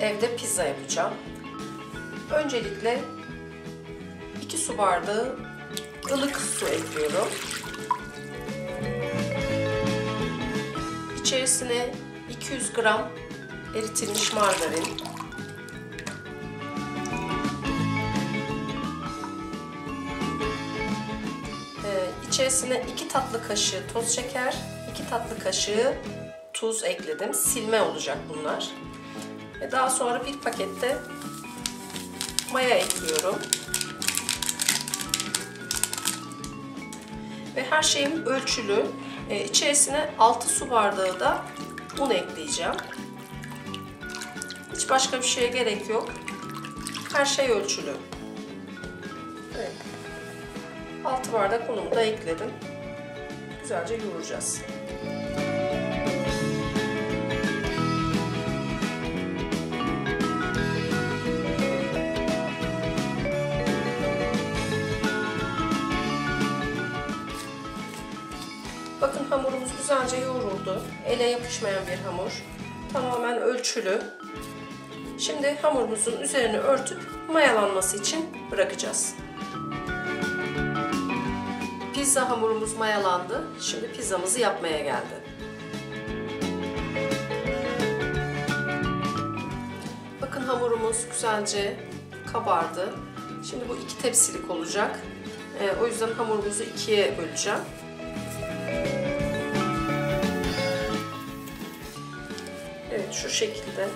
evde pizza yapacağım. Öncelikle 2 su bardağı ılık su ekliyorum. İçerisine 200 gram eritilmiş margarin, Ee, içerisine 2 tatlı kaşığı toz şeker, 2 tatlı kaşığı tuz ekledim. Silme olacak bunlar. Ve daha sonra bir pakette maya ekliyorum. Ve her şeyim ölçülü. Ee, içerisine 6 su bardağı da un ekleyeceğim. Hiç başka bir şeye gerek yok. Her şey ölçülü. Evet. 6 bardak unumu da ekledim. Güzelce yoğuracağız. Güzelce yoğruldu. Ele yapışmayan bir hamur. Tamamen ölçülü. Şimdi hamurumuzun üzerine örtüp mayalanması için bırakacağız. Pizza hamurumuz mayalandı. Şimdi pizzamızı yapmaya geldi. Bakın hamurumuz güzelce kabardı. Şimdi bu iki tepsilik olacak. Ee, o yüzden hamurumuzu ikiye böleceğim. Şu şekilde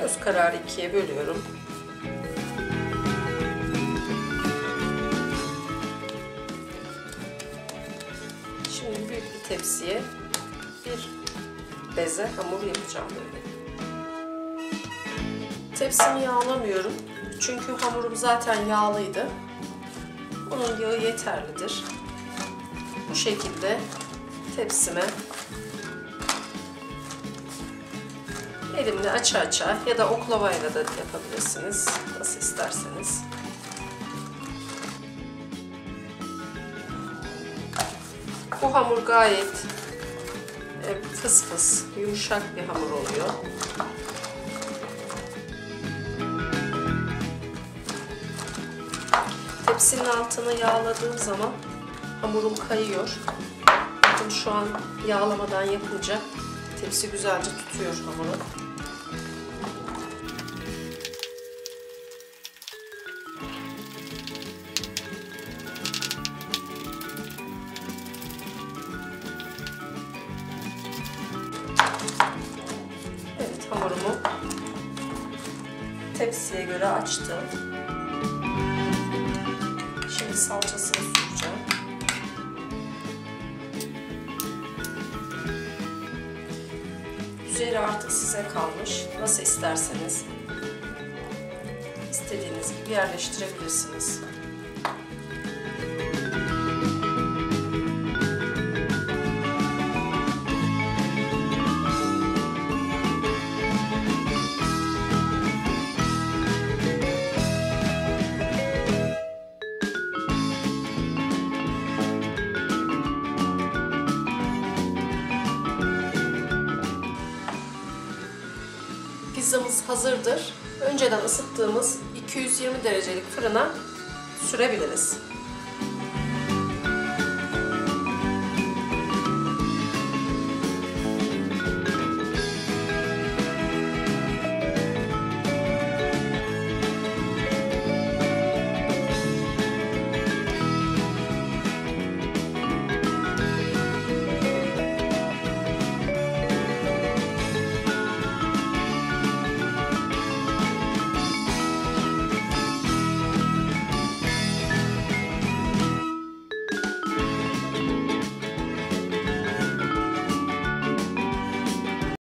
göz kararı ikiye bölüyorum. Şimdi büyük bir tepsiye bir beze hamur yapacağım böyle. Tepsimi yağlamıyorum. Çünkü hamurum zaten yağlıydı. Onun yağı yeterlidir. Bu şekilde tepsime elimle aça aça ya da oklavayla da yapabilirsiniz. Nasıl isterseniz. Bu hamur gayet e, fıs fıs, yumuşak bir hamur oluyor. Tepsinin altını yağladığım zaman hamurum kayıyor. Bakın şu an yağlamadan yapınca tepsi güzelce tutuyor hamuru. Tepsiye göre açtım. Şimdi salçasını süreceğim. Üzeri artık size kalmış. Nasıl isterseniz istediğiniz gibi yerleştirebilirsiniz. Pizzamız hazırdır. Önceden ısıttığımız 220 derecelik fırına sürebiliriz.